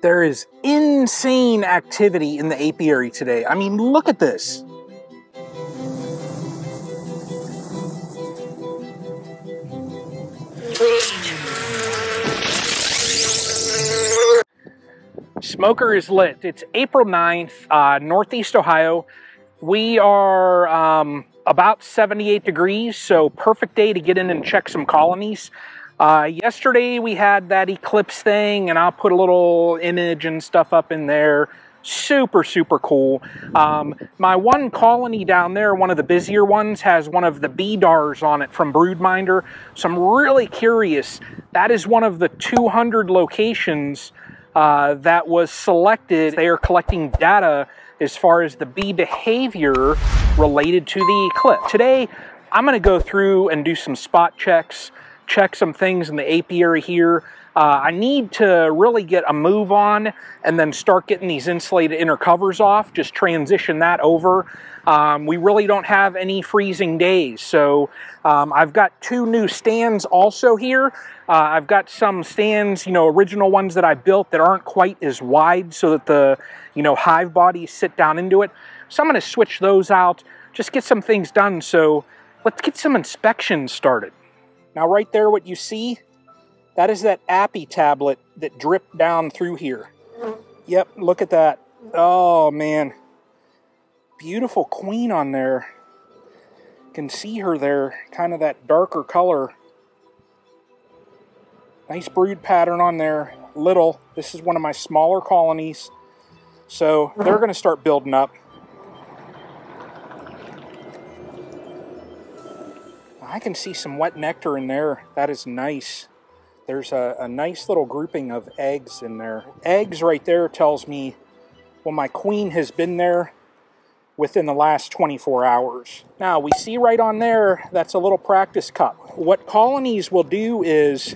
There is insane activity in the apiary today. I mean, look at this. Smoker is lit. It's April 9th, uh, Northeast Ohio. We are um, about 78 degrees, so perfect day to get in and check some colonies. Uh, yesterday we had that eclipse thing, and I'll put a little image and stuff up in there. Super, super cool. Um, my one colony down there, one of the busier ones, has one of the BeeDars on it from Broodminder. So I'm really curious. That is one of the 200 locations uh, that was selected. They are collecting data as far as the bee behavior related to the eclipse. Today, I'm going to go through and do some spot checks check some things in the apiary here. Uh, I need to really get a move on and then start getting these insulated inner covers off, just transition that over. Um, we really don't have any freezing days. So um, I've got two new stands also here. Uh, I've got some stands, you know, original ones that I built that aren't quite as wide so that the, you know, hive bodies sit down into it. So I'm going to switch those out, just get some things done. So let's get some inspections started. Now right there what you see, that is that Appy tablet that dripped down through here. Yep, look at that. Oh man. Beautiful queen on there. can see her there, kind of that darker color. Nice brood pattern on there. Little. This is one of my smaller colonies. So they're going to start building up. I can see some wet nectar in there. That is nice. There's a, a, nice little grouping of eggs in there. Eggs right there tells me, well, my queen has been there within the last 24 hours. Now, we see right on there, that's a little practice cup. What colonies will do is,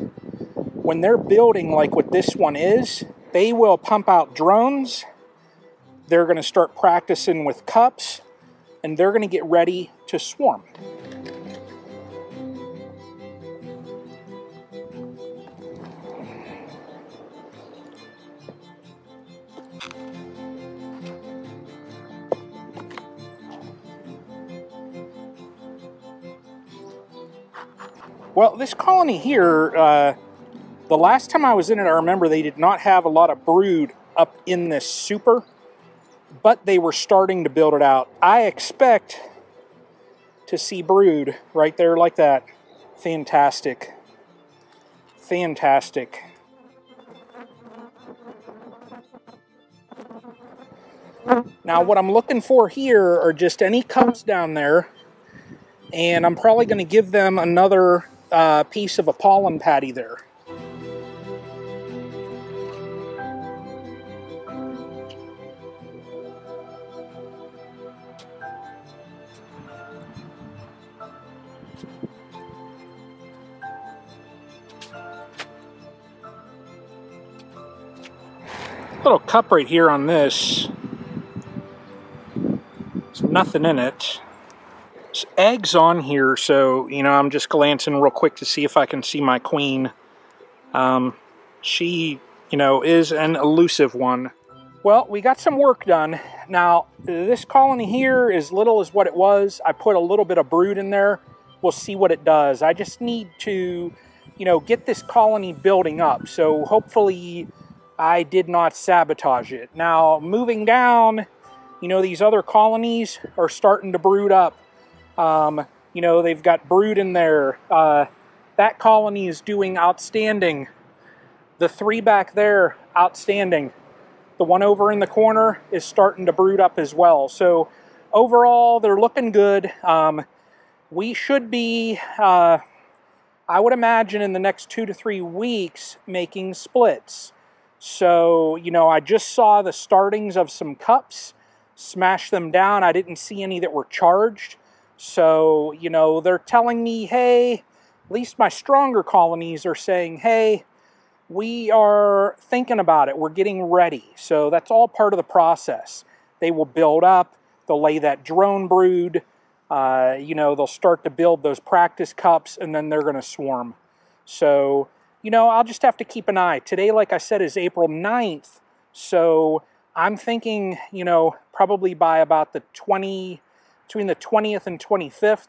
when they're building like what this one is, they will pump out drones. They're going to start practicing with cups, and they're going to get ready to swarm. Well, this colony here, uh, the last time I was in it, I remember they did not have a lot of brood up in this super, but they were starting to build it out. I expect to see brood right there like that. Fantastic. Fantastic. Now what I'm looking for here are just any cups down there and I'm probably going to give them another uh, piece of a pollen patty there. Little cup right here on this. There's nothing in it eggs on here, so, you know, I'm just glancing real quick to see if I can see my queen. Um, she, you know, is an elusive one. Well, we got some work done. Now, this colony here, as little as what it was, I put a little bit of brood in there. We'll see what it does. I just need to, you know, get this colony building up. So hopefully I did not sabotage it. Now, moving down, you know, these other colonies are starting to brood up. Um, you know, they've got brood in there. Uh, that colony is doing outstanding. The three back there, outstanding. The one over in the corner is starting to brood up as well. So overall, they're looking good. Um, we should be, uh, I would imagine, in the next two to three weeks, making splits. So, you know, I just saw the startings of some cups, smash them down. I didn't see any that were charged. So, you know, they're telling me, hey, at least my stronger colonies are saying, hey, we are thinking about it. We're getting ready. So that's all part of the process. They will build up, they'll lay that drone brood, uh, you know, they'll start to build those practice cups, and then they're going to swarm. So, you know, I'll just have to keep an eye. Today, like I said, is April 9th. So I'm thinking, you know, probably by about the 20, between the 20th and 25th,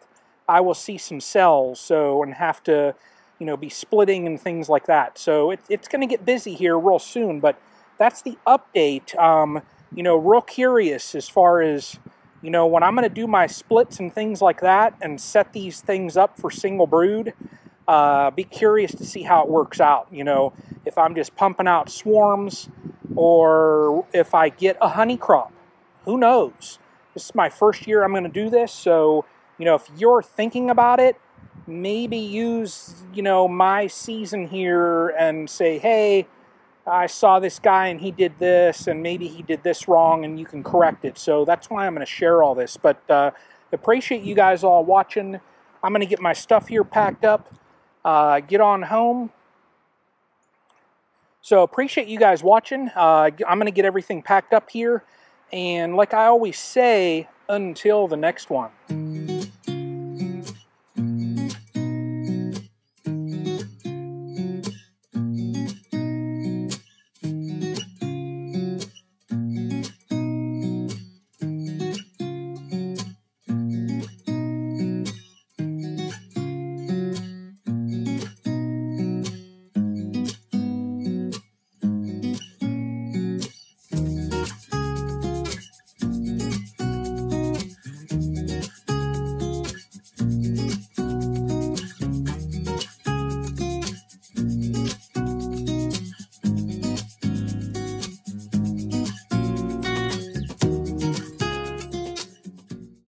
I will see some cells. So, and have to, you know, be splitting and things like that. So it, it's going to get busy here real soon, but that's the update. Um, you know, real curious as far as, you know, when I'm going to do my splits and things like that and set these things up for single brood, uh, be curious to see how it works out. You know, if I'm just pumping out swarms or if I get a honey crop. Who knows? This is my first year I'm going to do this, so, you know, if you're thinking about it, maybe use, you know, my season here and say, hey, I saw this guy and he did this, and maybe he did this wrong, and you can correct it. So that's why I'm going to share all this. But uh, appreciate you guys all watching. I'm going to get my stuff here packed up, uh, get on home. So appreciate you guys watching. Uh, I'm going to get everything packed up here. And like I always say, until the next one.